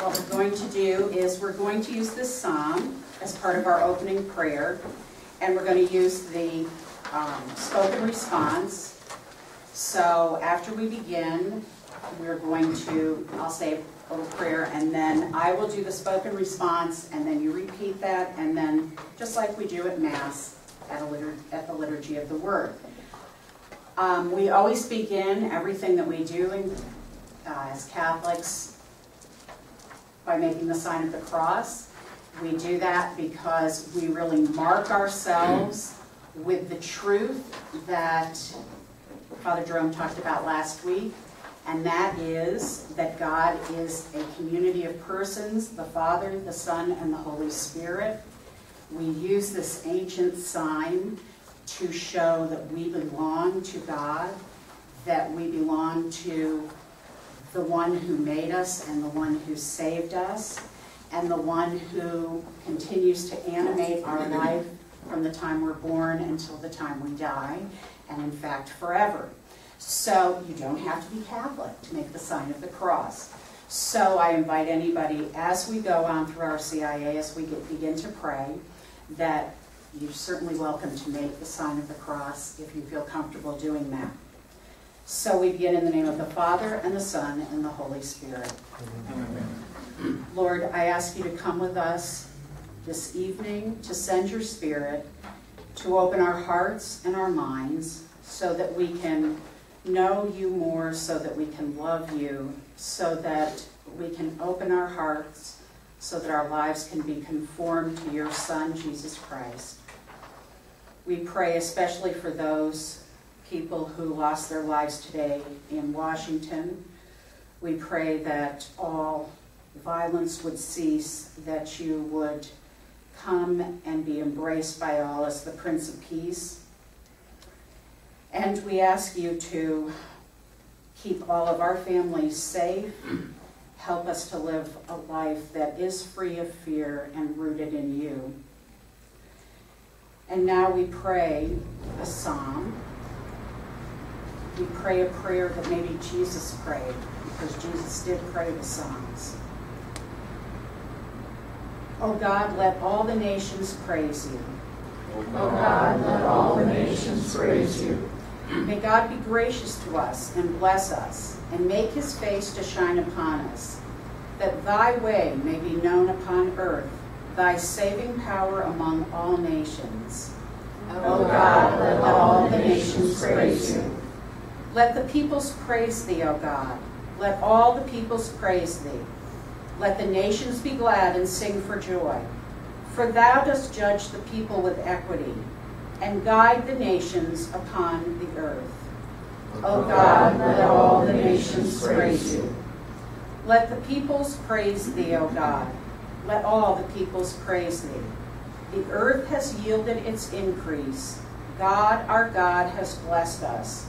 what we're going to do is we're going to use this psalm as part of our opening prayer, and we're going to use the um, spoken response. So after we begin, we're going to, I'll say a little prayer, and then I will do the spoken response, and then you repeat that, and then, just like we do at Mass, at, at the Liturgy of the Word. Um, we always begin everything that we do in, uh, as Catholics by making the sign of the cross. We do that because we really mark ourselves with the truth that Father Jerome talked about last week, and that is that God is a community of persons, the Father, the Son, and the Holy Spirit. We use this ancient sign to show that we belong to God, that we belong to the one who made us and the one who saved us, and the one who continues to animate our life from the time we're born until the time we die, and in fact forever. So you don't have to be Catholic to make the sign of the cross. So I invite anybody, as we go on through RCIA, as we get, begin to pray, that you're certainly welcome to make the sign of the cross if you feel comfortable doing that. So we begin in the name of the Father, and the Son, and the Holy Spirit. Lord, I ask you to come with us this evening, to send your Spirit, to open our hearts and our minds, so that we can know you more, so that we can love you, so that we can open our hearts, so that our lives can be conformed to your Son, Jesus Christ. We pray especially for those people who lost their lives today in Washington. We pray that all violence would cease, that you would come and be embraced by all as the Prince of Peace. And we ask you to keep all of our families safe, help us to live a life that is free of fear and rooted in you. And now we pray a psalm. We pray a prayer that maybe Jesus prayed, because Jesus did pray the psalms. O oh God, let all the nations praise you. O God, let all the nations praise you. May God be gracious to us and bless us, and make his face to shine upon us, that thy way may be known upon earth, thy saving power among all nations. O God, let all the nations praise you. Let the peoples praise thee, O God. Let all the peoples praise thee. Let the nations be glad and sing for joy. For thou dost judge the people with equity, and guide the nations upon the earth. O God, let all the nations praise you. Let the peoples praise thee, O God. Let all the peoples praise thee. The earth has yielded its increase. God, our God, has blessed us.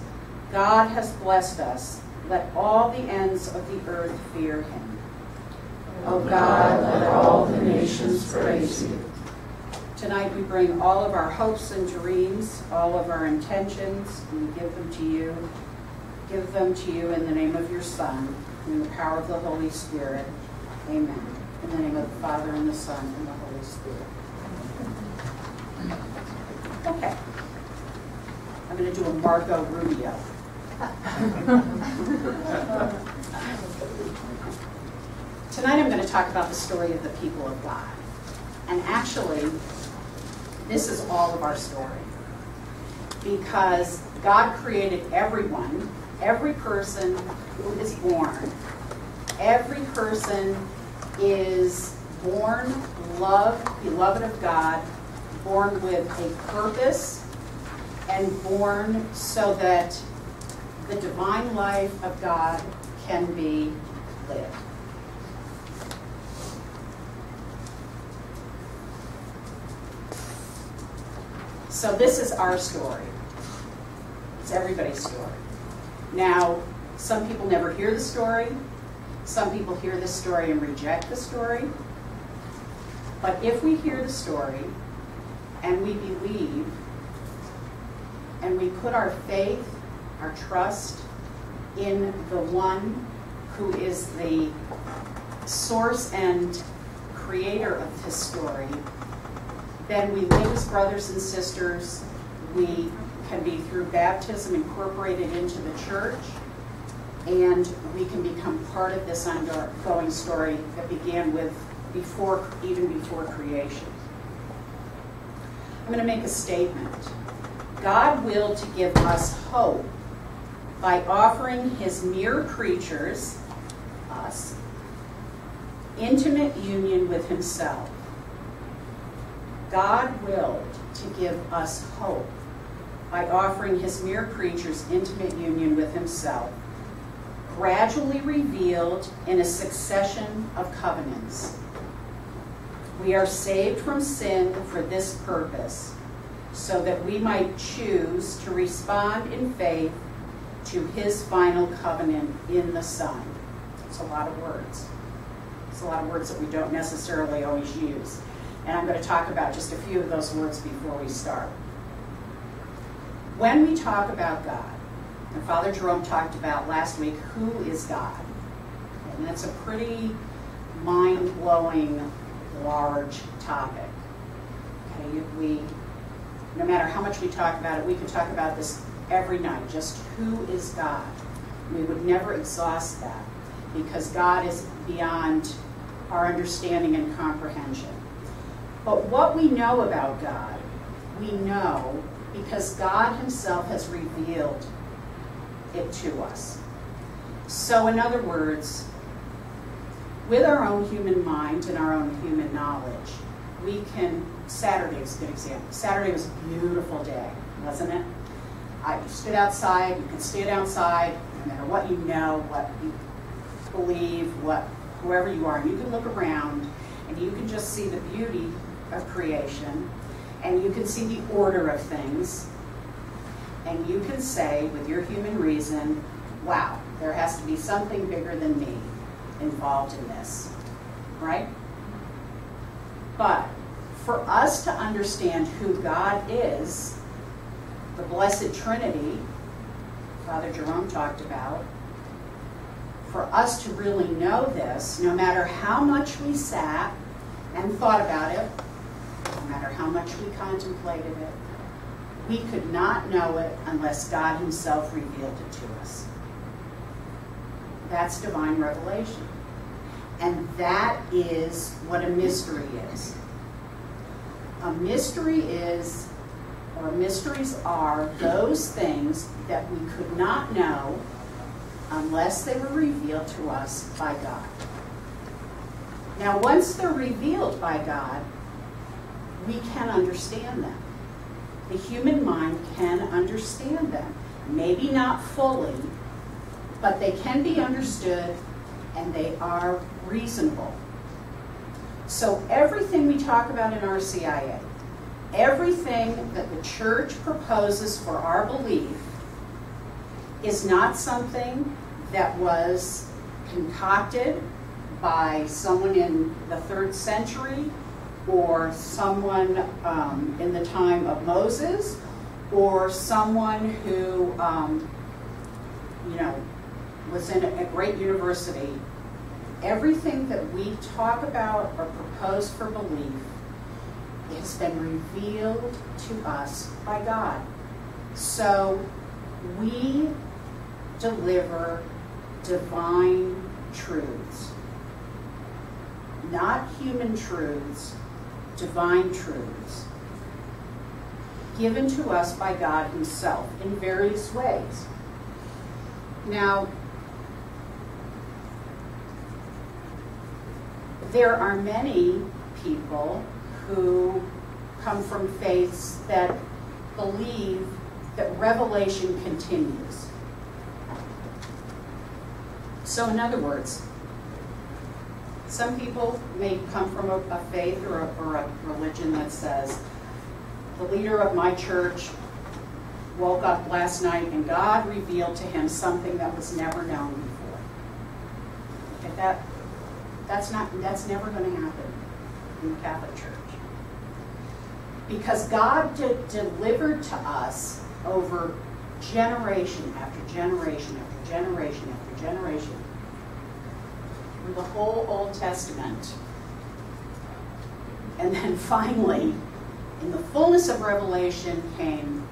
God has blessed us. Let all the ends of the earth fear him. O oh God, let all the nations praise you. Tonight we bring all of our hopes and dreams, all of our intentions, and we give them to you. Give them to you in the name of your Son, in the power of the Holy Spirit. Amen. In the name of the Father, and the Son, and the Holy Spirit. Okay. I'm going to do a Marco Rubio. Tonight I'm going to talk about the story of the people of God. And actually, this is all of our story. Because God created everyone, every person who is born. Every person is born loved, beloved of God, born with a purpose, and born so that the divine life of God can be lived. So this is our story. It's everybody's story. Now, some people never hear the story. Some people hear the story and reject the story. But if we hear the story and we believe and we put our faith, our trust in the one who is the source and creator of this story, then we live as brothers and sisters. We can be through baptism incorporated into the church, and we can become part of this ongoing story that began with before, even before creation. I'm going to make a statement. God willed to give us hope by offering his mere creatures, us, intimate union with himself. God willed to give us hope by offering his mere creatures intimate union with himself, gradually revealed in a succession of covenants. We are saved from sin for this purpose, so that we might choose to respond in faith to his final covenant in the Son. It's a lot of words. It's a lot of words that we don't necessarily always use. And I'm going to talk about just a few of those words before we start. When we talk about God, and Father Jerome talked about last week, who is God? And that's a pretty mind-blowing, large topic. Okay, we, no matter how much we talk about it, we could talk about this every night, just who is God? We would never exhaust that because God is beyond our understanding and comprehension. But what we know about God, we know because God himself has revealed it to us. So in other words, with our own human mind and our own human knowledge, we can, Saturday is a good example. Saturday was a beautiful day, wasn't it? I stood outside, you can stand outside, no matter what you know, what you believe, what whoever you are, you can look around and you can just see the beauty of creation and you can see the order of things and you can say with your human reason, wow, there has to be something bigger than me involved in this, right? But for us to understand who God is, the Blessed Trinity, Father Jerome talked about, for us to really know this, no matter how much we sat and thought about it, no matter how much we contemplated it, we could not know it unless God Himself revealed it to us. That's divine revelation. And that is what a mystery is. A mystery is or mysteries are those things that we could not know unless they were revealed to us by God. Now, once they're revealed by God, we can understand them. The human mind can understand them. Maybe not fully, but they can be understood and they are reasonable. So everything we talk about in RCIA, everything that the church proposes for our belief is not something that was concocted by someone in the third century or someone um, in the time of Moses or someone who, um, you know, was in a great university. Everything that we talk about or propose for belief has been revealed to us by God. So we deliver divine truths, not human truths, divine truths, given to us by God Himself in various ways. Now, there are many people who come from faiths that believe that revelation continues. So, in other words, some people may come from a, a faith or a, or a religion that says, the leader of my church woke up last night and God revealed to him something that was never known before. If that, that's not, that's never going to happen in the Catholic Church because God de delivered to us over generation after generation after generation after generation through the whole Old Testament. And then finally, in the fullness of revelation came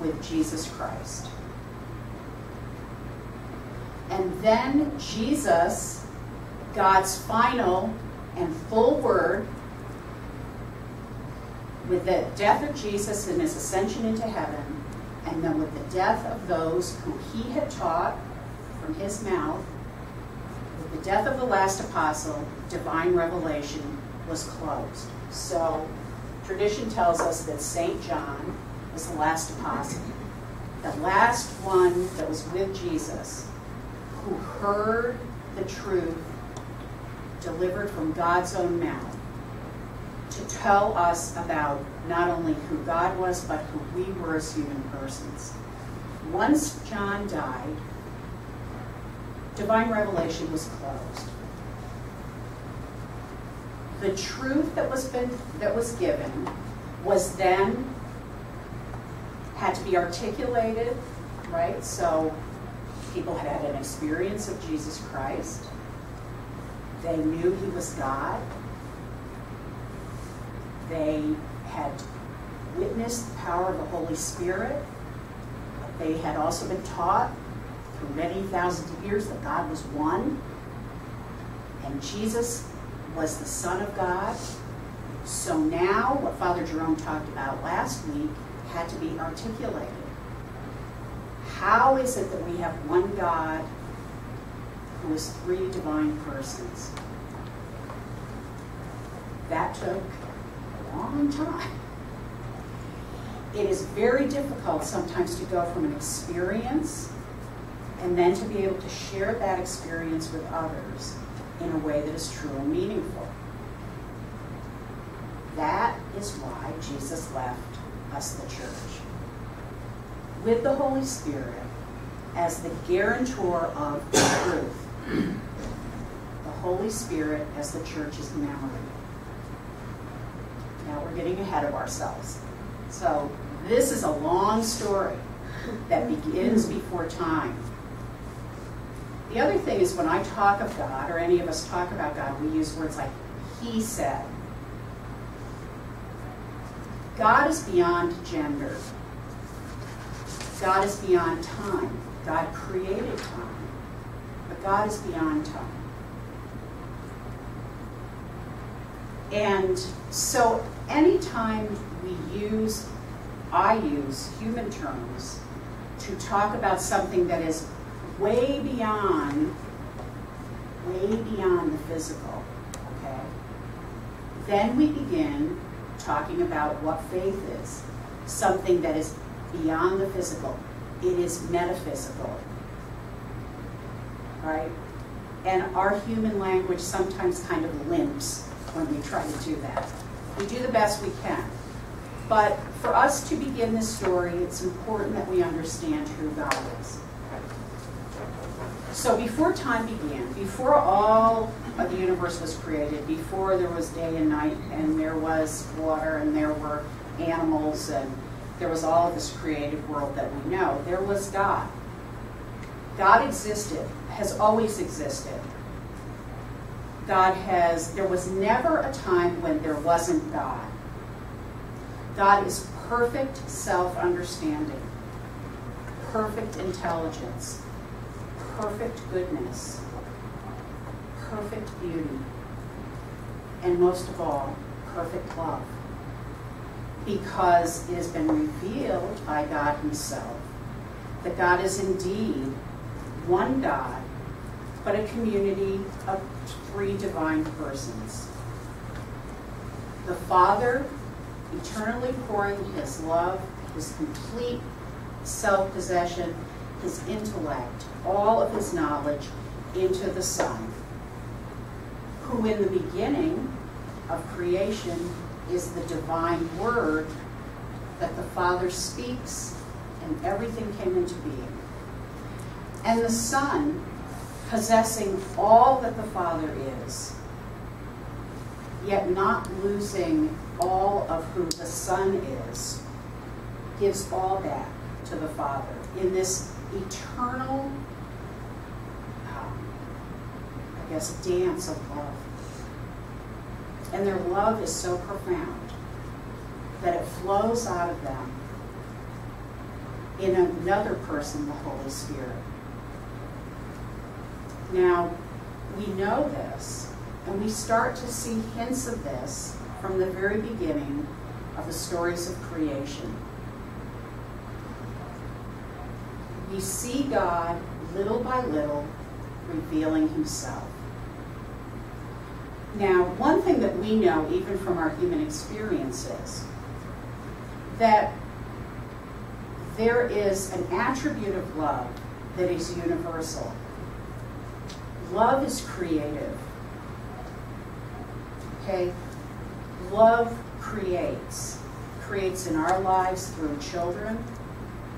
with Jesus Christ. And then Jesus, God's final and full word, with the death of Jesus and his ascension into heaven, and then with the death of those who he had taught from his mouth, with the death of the last apostle, divine revelation was closed. So tradition tells us that St. John was the last apostle, the last one that was with Jesus, who heard the truth delivered from God's own mouth to tell us about not only who God was, but who we were as human persons. Once John died, divine revelation was closed. The truth that was been that was given was then had to be articulated, right? So people had had an experience of Jesus Christ. They knew he was God. They had witnessed the power of the Holy Spirit. They had also been taught through many thousands of years that God was one. And Jesus was the Son of God. So now, what Father Jerome talked about last week had to be articulated. How is it that we have one God who is three divine persons? That took long time. It is very difficult sometimes to go from an experience and then to be able to share that experience with others in a way that is true and meaningful. That is why Jesus left us the church with the Holy Spirit as the guarantor of truth. The Holy Spirit as the church's memory. Now we're getting ahead of ourselves. So this is a long story that begins before time. The other thing is when I talk of God, or any of us talk about God, we use words like He said. God is beyond gender. God is beyond time. God created time. But God is beyond time. And so anytime we use, I use human terms to talk about something that is way beyond, way beyond the physical, okay? Then we begin talking about what faith is, something that is beyond the physical. It is metaphysical, right? And our human language sometimes kind of limps when we try to do that. We do the best we can. But for us to begin this story, it's important that we understand who God is. So before time began, before all of the universe was created, before there was day and night, and there was water, and there were animals, and there was all of this created world that we know, there was God. God existed, has always existed. God has, there was never a time when there wasn't God. God is perfect self-understanding, perfect intelligence, perfect goodness, perfect beauty, and most of all, perfect love. Because it has been revealed by God himself that God is indeed one God, but a community of three divine persons. The Father, eternally pouring his love, his complete self-possession, his intellect, all of his knowledge into the Son, who in the beginning of creation is the divine word that the Father speaks and everything came into being. And the Son, possessing all that the Father is, yet not losing all of who the Son is, gives all back to the Father in this eternal um, guess, dance of love. And their love is so profound that it flows out of them in another person, the Holy Spirit. Now, we know this, and we start to see hints of this from the very beginning of the stories of creation. We see God little by little revealing himself. Now, one thing that we know, even from our human experiences, that there is an attribute of love that is universal. Love is creative. Okay? Love creates. Creates in our lives through children,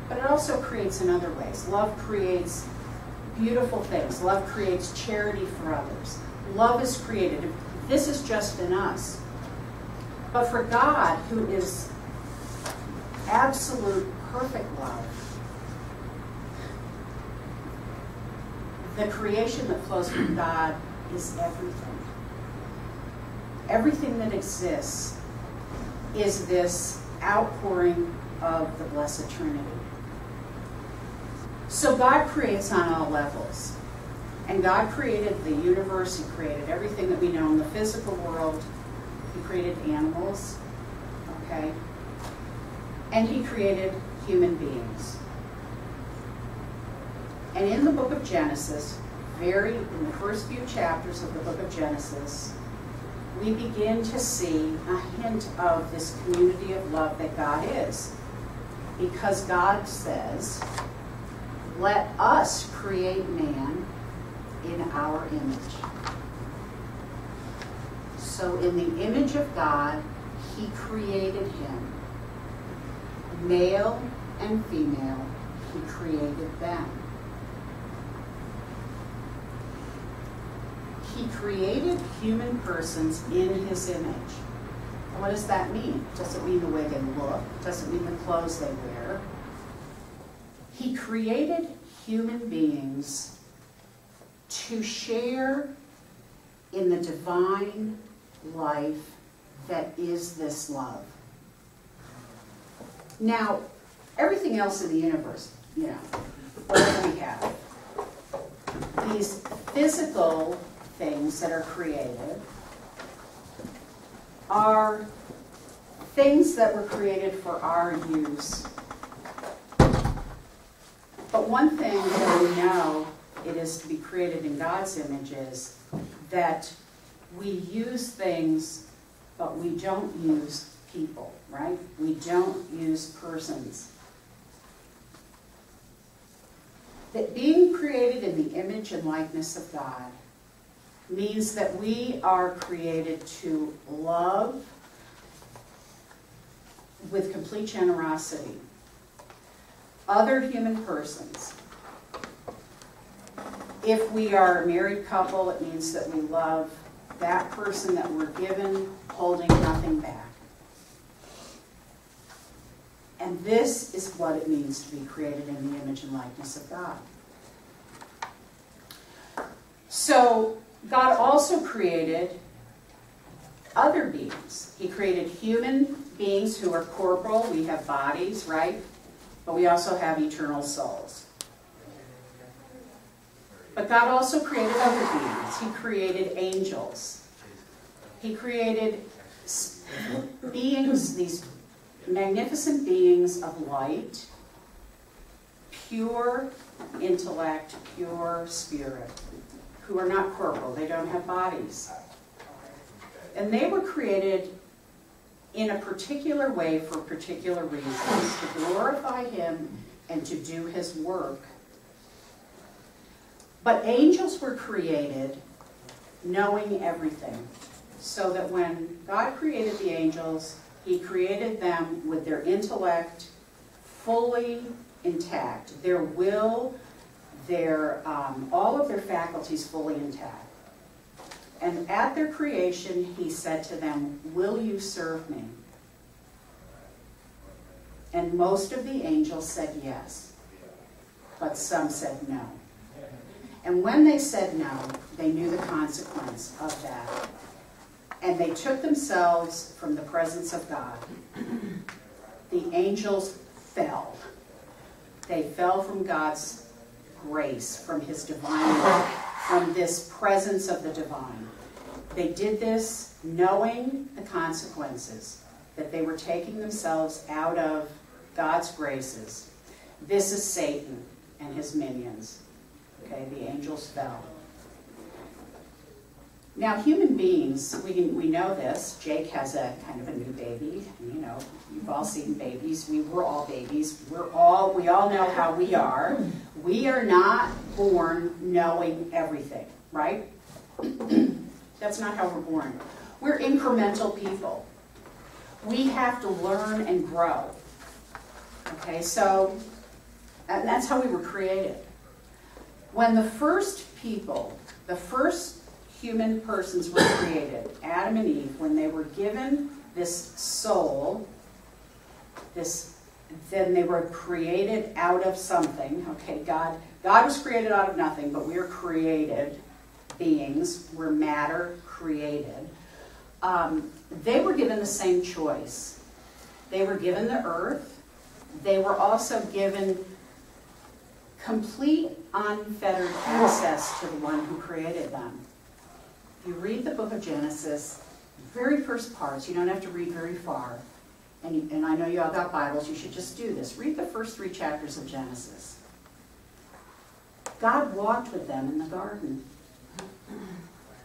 but it also creates in other ways. Love creates beautiful things. Love creates charity for others. Love is created. This is just in us. But for God, who is absolute perfect love, the creation that flows from God is everything. Everything that exists is this outpouring of the Blessed Trinity. So God creates on all levels. And God created the universe, He created everything that we know in the physical world. He created animals, okay? And He created human beings. And in the book of Genesis, very in the first few chapters of the book of Genesis, we begin to see a hint of this community of love that God is. Because God says, let us create man in our image. So in the image of God, he created him. Male and female, he created them. He created human persons in his image. What does that mean? Doesn't mean the way they look, doesn't mean the clothes they wear. He created human beings to share in the divine life that is this love. Now, everything else in the universe, you know, what we have? These physical things that are created are things that were created for our use. But one thing that we know it is to be created in God's image is that we use things, but we don't use people, right? We don't use persons. That being created in the image and likeness of God means that we are created to love with complete generosity other human persons. If we are a married couple, it means that we love that person that we're given, holding nothing back. And this is what it means to be created in the image and likeness of God. So, God also created other beings. He created human beings who are corporal. We have bodies, right? But we also have eternal souls. But God also created other beings. He created angels. He created beings, these magnificent beings of light, pure intellect, pure spirit who are not corporal, they don't have bodies. And they were created in a particular way for particular reasons, to glorify Him and to do His work. But angels were created knowing everything, so that when God created the angels, He created them with their intellect fully intact, their will their, um, all of their faculties fully intact. And at their creation, he said to them, Will you serve me? And most of the angels said yes, but some said no. And when they said no, they knew the consequence of that. And they took themselves from the presence of God. The angels fell. They fell from God's grace, from his divine love, from this presence of the divine. They did this knowing the consequences, that they were taking themselves out of God's graces. This is Satan and his minions. Okay, the angels fell. Now, human beings, we, we know this. Jake has a kind of a new baby. You know, you've all seen babies. We were all babies. We're all, we all know how we are. We are not born knowing everything, right? That's not how we're born. We're incremental people. We have to learn and grow. Okay, so, and that's how we were created. When the first people, the first human persons were created, Adam and Eve, when they were given this soul, this, then they were created out of something. Okay, God, God was created out of nothing, but we are created beings. We're matter created. Um, they were given the same choice. They were given the earth. They were also given complete unfettered access to the one who created them. If you read the book of Genesis, very first parts, you don't have to read very far, and, you, and I know you all got Bibles, you should just do this. Read the first three chapters of Genesis. God walked with them in the garden.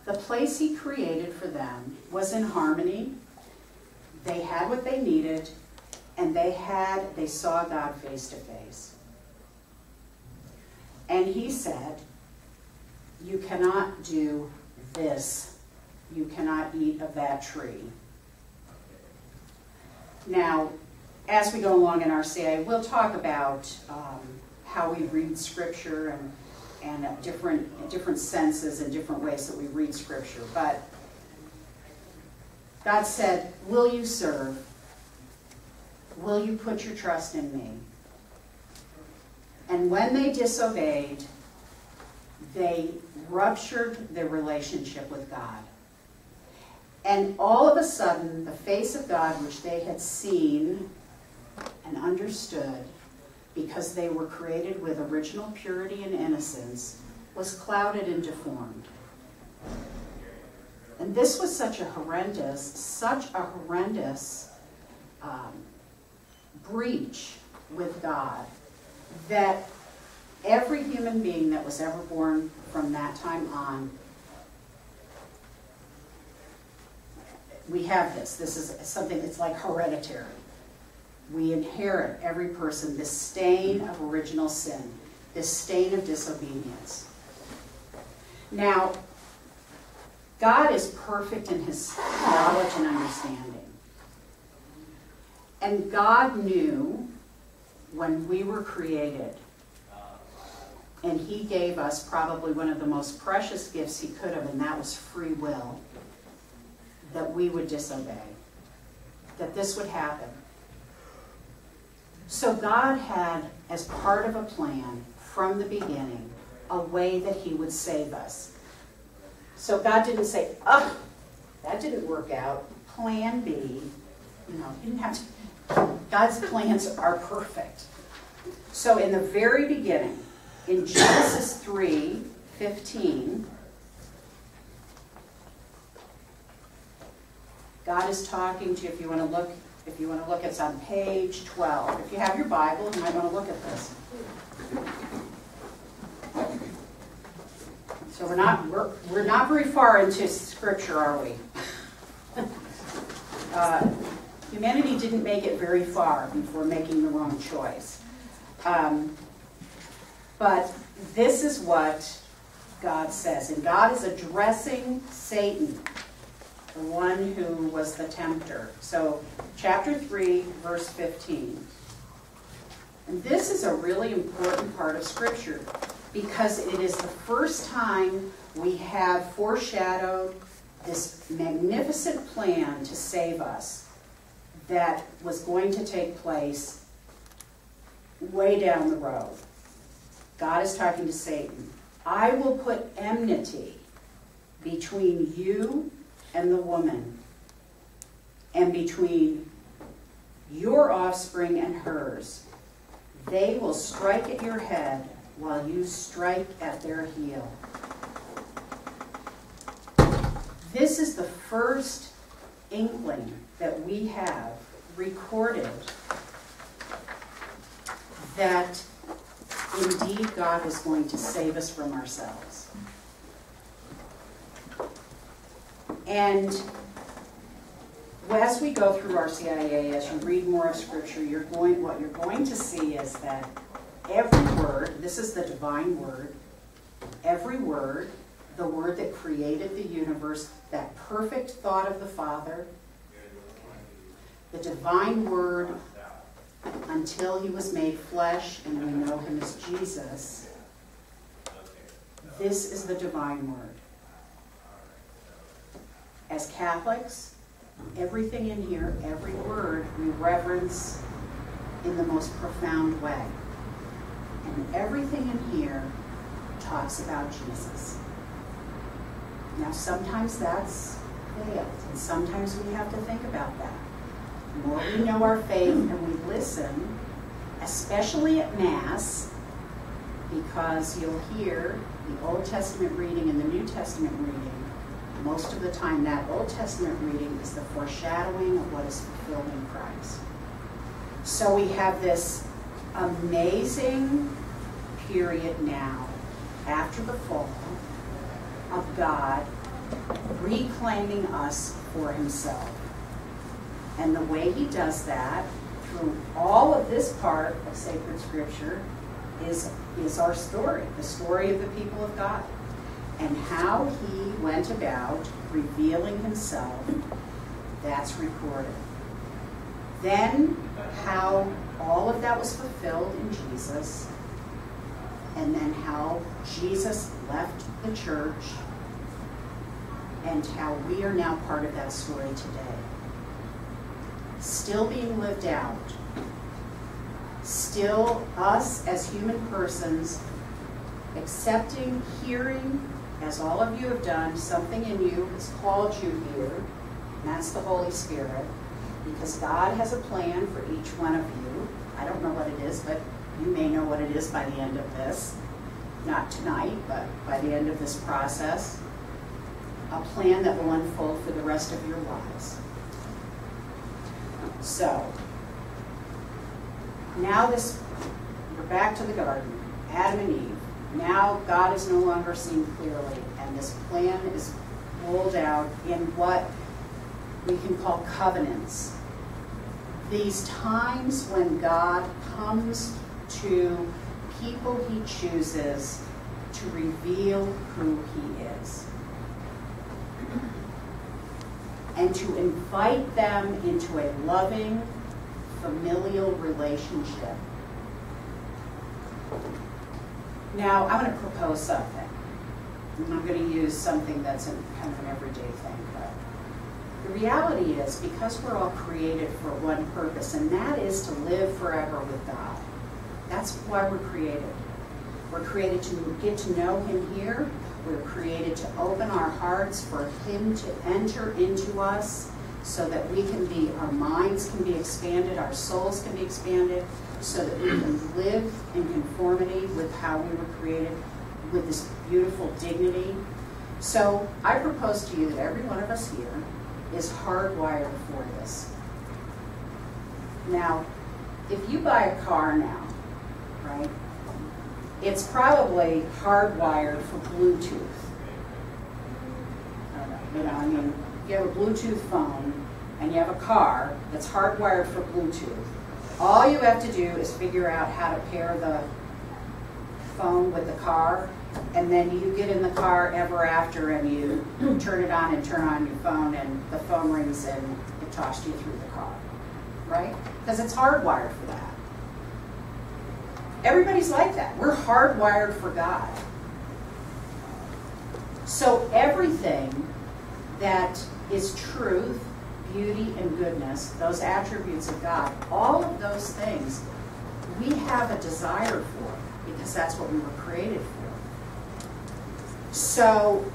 The place he created for them was in harmony. They had what they needed, and they had, they saw God face to face. And he said, You cannot do this. You cannot eat of that tree. Now, as we go along in RCIA, we'll talk about um, how we read Scripture and, and uh, different, different senses and different ways that we read Scripture. But God said, Will you serve? Will you put your trust in me? And when they disobeyed, they ruptured their relationship with God. And all of a sudden, the face of God, which they had seen and understood, because they were created with original purity and innocence, was clouded and deformed. And this was such a horrendous, such a horrendous um, breach with God that every human being that was ever born from that time on, we have this. This is something that's like hereditary. We inherit, every person, this stain of original sin, this stain of disobedience. Now, God is perfect in his knowledge and understanding. And God knew when we were created and he gave us probably one of the most precious gifts he could have, and that was free will, that we would disobey, that this would happen. So God had, as part of a plan from the beginning, a way that he would save us. So God didn't say, oh, that didn't work out. Plan B. You know, didn't have to. God's plans are perfect. So in the very beginning, in Genesis 3 15, God is talking to you. If you want to look, if you want to look, it's on page 12. If you have your Bible, you might want to look at this. So we're not we're, we're not very far into Scripture, are we? uh, humanity didn't make it very far before making the wrong choice. Um, but this is what God says. And God is addressing Satan, the one who was the tempter. So, chapter 3, verse 15. And this is a really important part of Scripture because it is the first time we have foreshadowed this magnificent plan to save us that was going to take place way down the road. God is talking to Satan. I will put enmity between you and the woman, and between your offspring and hers. They will strike at your head, while you strike at their heel. This is the first inkling that we have recorded that indeed God is going to save us from ourselves. And as we go through RCIA, as you read more of Scripture, you're going, what you're going to see is that every word, this is the divine word, every word, the word that created the universe, that perfect thought of the Father, the divine word until he was made flesh and we know him as Jesus, this is the divine word. As Catholics, everything in here, every word, we reverence in the most profound way. And everything in here talks about Jesus. Now, sometimes that's veiled, and sometimes we have to think about that. The more we know our faith and we listen, especially at Mass, because you'll hear the Old Testament reading and the New Testament reading. Most of the time, that Old Testament reading is the foreshadowing of what is fulfilled in Christ. So we have this amazing period now, after the fall, of God reclaiming us for himself. And the way he does that, through all of this part of sacred scripture, is, is our story, the story of the people of God. And how he went about revealing himself, that's recorded. Then, how all of that was fulfilled in Jesus, and then how Jesus left the church, and how we are now part of that story today. Still being lived out. Still us as human persons accepting, hearing, as all of you have done, something in you has called you here, and that's the Holy Spirit, because God has a plan for each one of you. I don't know what it is, but you may know what it is by the end of this. Not tonight, but by the end of this process. A plan that will unfold for the rest of your lives. So, now this, we're back to the garden, Adam and Eve. Now God is no longer seen clearly, and this plan is rolled out in what we can call covenants. These times when God comes to people he chooses to reveal who he is. And to invite them into a loving, familial relationship. Now, I'm going to propose something. And I'm going to use something that's kind of an everyday thing. But the reality is, because we're all created for one purpose, and that is to live forever with God. That's why we're created. We're created to get to know Him here. We're created to open our hearts for Him to enter into us so that we can be, our minds can be expanded, our souls can be expanded, so that we can live in conformity with how we were created, with this beautiful dignity. So I propose to you that every one of us here is hardwired for this. Now, if you buy a car now, right, it's probably hardwired for Bluetooth. You know, I mean, if you have a Bluetooth phone and you have a car that's hardwired for Bluetooth, all you have to do is figure out how to pair the phone with the car, and then you get in the car ever after and you turn it on and turn on your phone, and the phone rings and it talks to you through the car, right? Because it's hardwired for that. Everybody's like that. We're hardwired for God. So everything that is truth, beauty, and goodness, those attributes of God, all of those things, we have a desire for because that's what we were created for. So